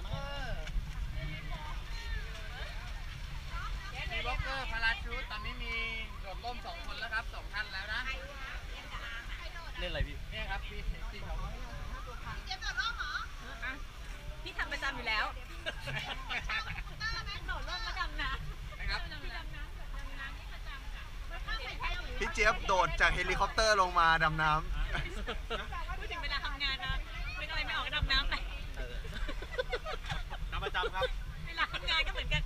อนมั้งมีบล็อกเกอร์ parachute ตอนนี้มีโดดร่มสองคนแล้วครับสองท่านแล้วนะ เล่นอะไรพี่ เนี่ยครับพี่พี่เขาพี่ทำประจำอยู่แล้วโดดร่มมาดำน้นะครับพี่เจี๊ยบโดดจากเฮลิคอปเตอร์ลงมาดำน้ำพูดถึงเวลาทำงานนะเป็นอะไรไม่ออกก็ดำน้ำไป ทำครับ เวลาทำงานก็เหมือนกัน